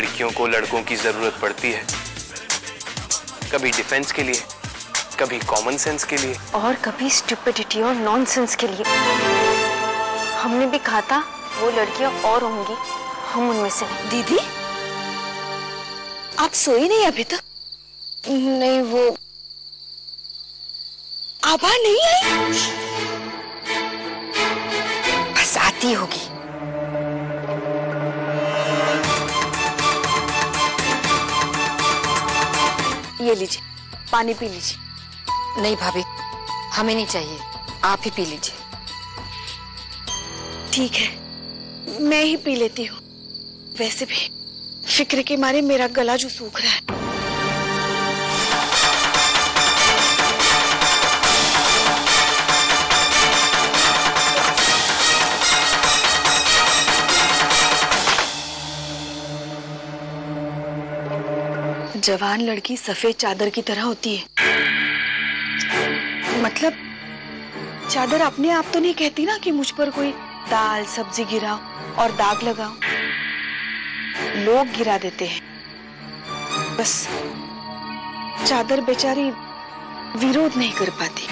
लड़कियों को लड़कों की ज़रूरत पड़ती है। कभी डिफेंस के लिए कभी कॉमन सेंस के लिए। और कभी स्टुपिडिटी और नॉनसेंस के लिए। हमने भी कहा था वो लड़कियाँ और होंगी हम उनमें से नहीं। दीदी आप सोई नहीं अभी तक? नहीं वो आभा नहीं आई? बस आती होगी। ये लीजिए, पानी पी लीजिए। नहीं भाभी, हमें नहीं चाहिए, आप ही पी लीजिए। ठीक है, मैं ही पी लेती हूँ। वैसे भी, फ़िक्र के मारे मेरा गला जो सूख रहा है। जवान लड़की सफ़ेद चादर की तरह होती है। मतलब चादर अपने आप तो नहीं कहती ना कि मुझ पर कोई दाल, सब्ज़ी गिराओ और दाग लगाओ। लोग गिरा देते हैं। बस, चादर बेचारी विरोध नहीं कर पाती।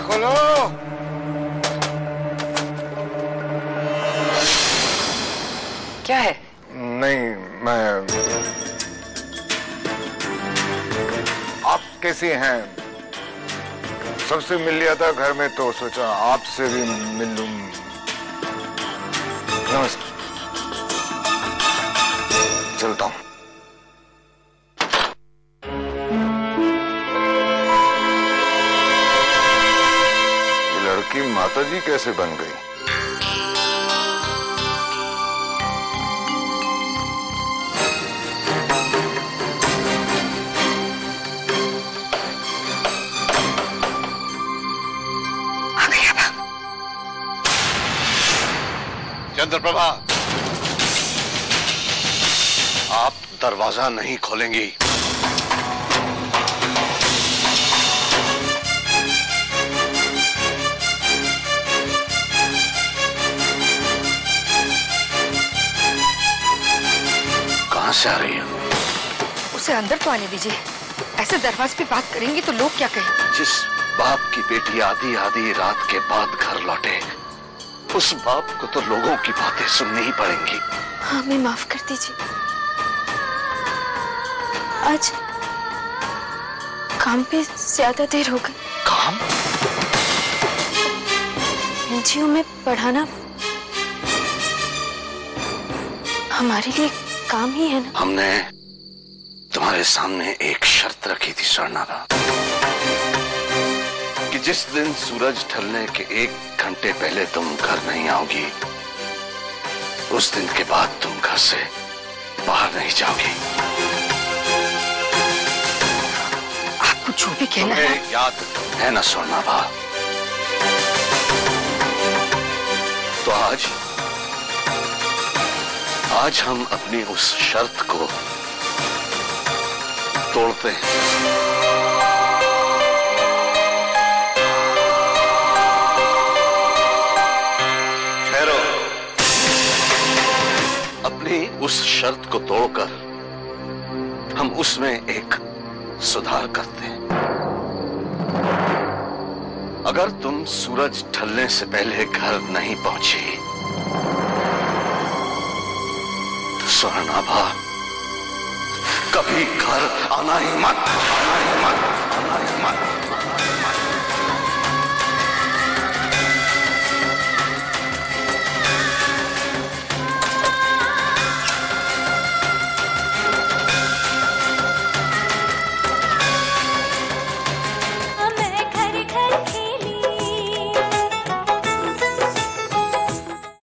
दरवाज़ा खोलो क्या है? नहीं मैं आप कैसी हैं? सबसे मिल लिया था घर में तो सोचा आपसे भी मिल लूँ। नमस्ते। चलता हूँ। माताजी कैसे बन गई? चंद्रप्रभा आप दरवाज़ा नहीं खोलेंगी। कहाँ से आ रही है उसे अंदर तो आने दीजिए। ऐसे दरवाजे पे बात करेंगे तो लोग क्या कहें? जिस बाप की बेटी आधी आधी रात के बाद घर लौटे उस बाप को तो लोगों की बातें सुननी ही पड़ेंगी। हमें माफ़ कर दीजिए। आज काम पे ज़्यादा देर हो गई। काम? एनजीओ में पढ़ाना हमारे लिए काम ही है ना। हमने तुम्हारे सामने एक शर्त रखी थी स्वर्णारा कि जिस दिन सूरज ढलने के एक घंटे पहले तुम घर नहीं आओगी उस दिन के बाद तुम घर से बाहर नहीं जाओगी। आपको जो भी कहना है। याद है ना स्वर्णाभा तो आज आज हम अपनी उस शर्त को तोड़ते हैं। अपनी उस शर्त को तोड़कर हम उसमें एक सुधार करते हैं। अगर तुम सूरज ढलने से पहले घर नहीं पहुँची स्वर्णाभा कभी घर आना ही मत आना ही मत आना ही मत।